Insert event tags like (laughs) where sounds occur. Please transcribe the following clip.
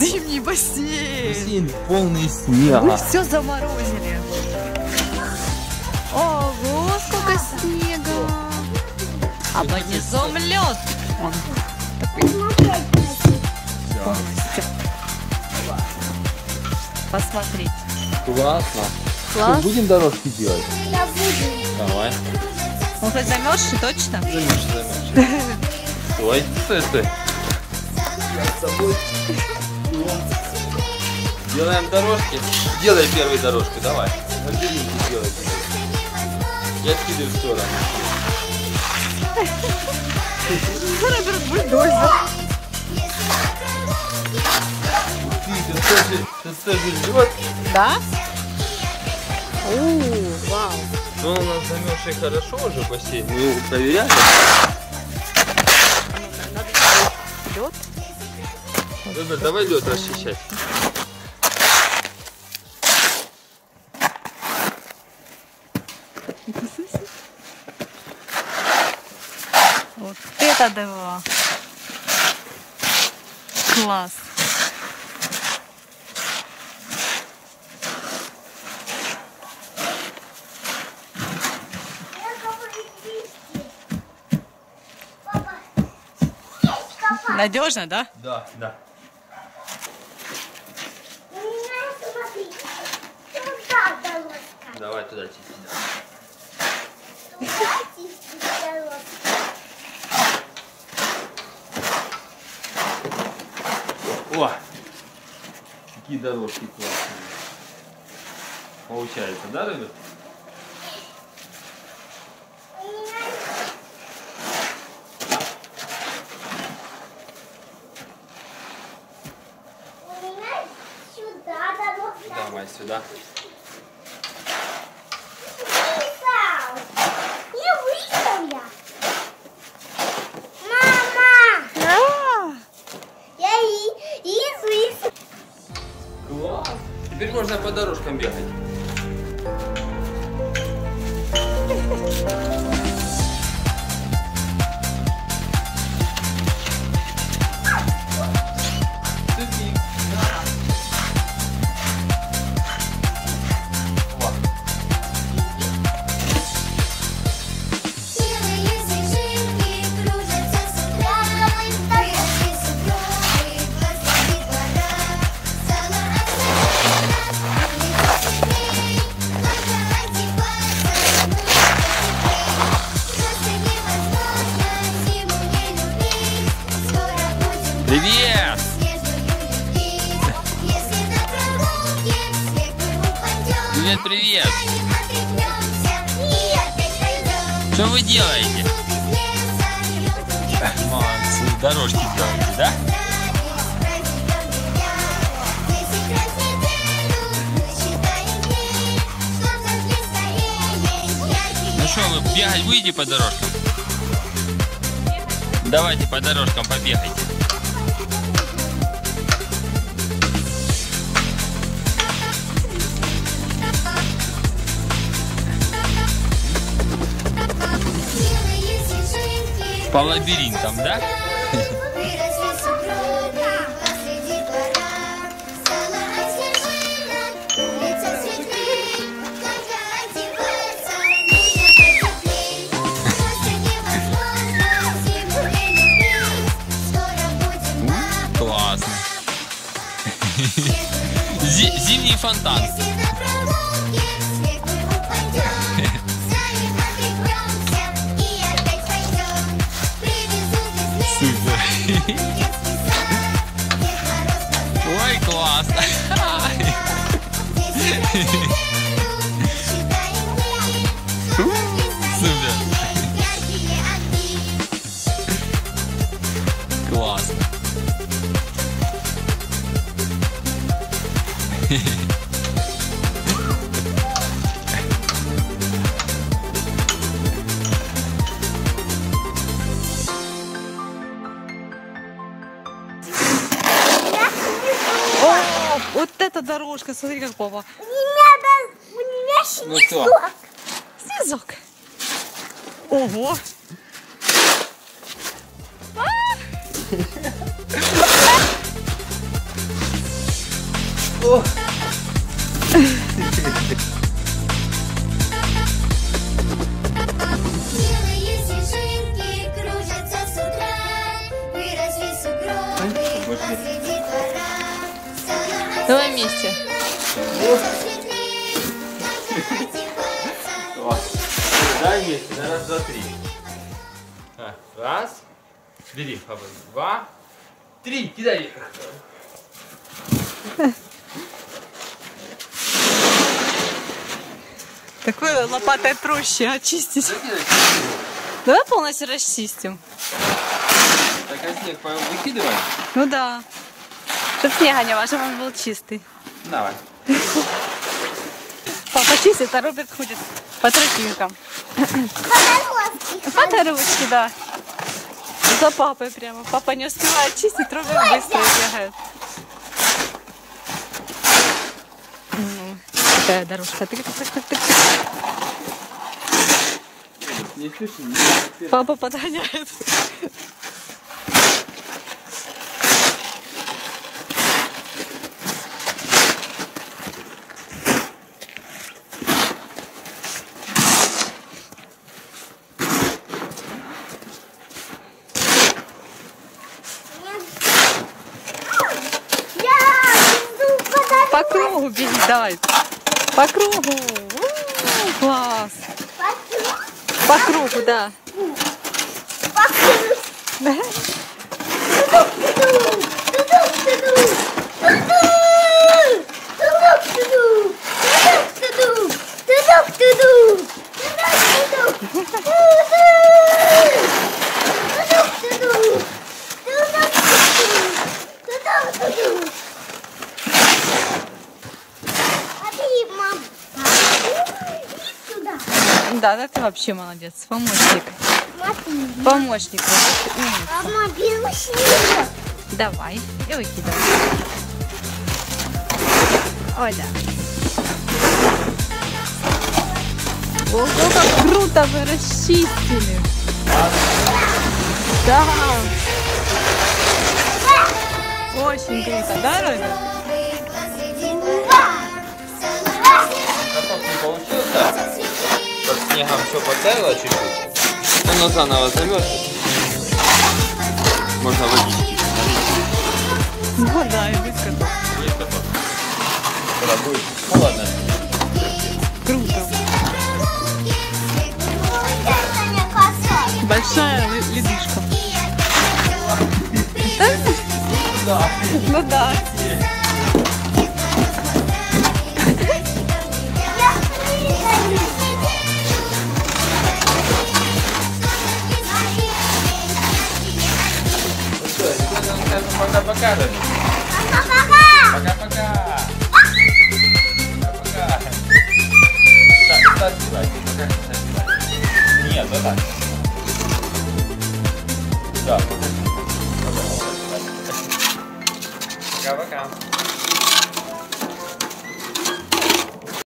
Зимний бассейн. Бассейн полный снега. Вы все заморозили. Ого, сколько снега. А под низом лед. Он полностью. Посмотрите. Классно. Класс. Что, будем дорожки делать? Я буду. Давай. Он хоть замерзший, точно? Замерз, замерз. (laughs) Стой, стой, стой. Делаем дорожки. Делай первую дорожку, давай. Лабиринты делай. Я скидываю в сторону. Роберт бульдозер. Ты, тоже, тоже лед. Да? О, вау. Но у нас замерзший хорошо уже бассейн. Мы его проверяли. Лед. Роберт, давай лед расчищать. Это да. Класс. Надежно, да? Да, да. У меня, смотри, туда дорожка. Давай туда чистить. Туда чистить О! Какие дорожки классные. Получается, да, дорожка. Давай сюда. Высал. Не высал я. Мама, я и, и высал. Класс! Теперь можно по дорожкам бегать. Привет, привет! опять пойдем. Что вы делаете? Молодцы, дорожки делаете, да? Ну что, вы бегать будете по дорожкам? Давайте по дорожкам побегайте. Скоро будем на Классно. Зи- зимний фонтан. Вот эта дорожка, смотри, как папа. У меня, у меня Ну что? снежок. Снизок. Ого. А! О. Белые снежинки кружатся Давай вместе. Дай вместе, на раз, два, три. А, Раз. Бери, папа. Два. Три. Кидай. Такой лопатой проще очистить. Давай полностью расчистим. Так, а снег выкидываем? Ну да. Чтоб снега не было, чтобы он был чистый. Давай. Папа чистит, а Роберт ходит по тропинкам. По дорожке, да. За папой прямо. Папа не успевает чистить, Роберт быстро бегает. М, Такая дорожка. Папа подгоняет. Я иду подорожки. По кругу беги, давай. По кругу. У, Класс. По кругу, да. Да, (laughs) да, ты вообще молодец. Помощник. Помощник. Давай. И выкидывай. Ой, да. Ого, как круто вы расчистили. Да. Очень круто, да, не получился. Под снегом все подтаяло чуть-чуть. Оно заново замерз. Можно водички. Ну да, и выскочил. Есть будет холодно. Круто. Большая ледышка. Да. Ну да.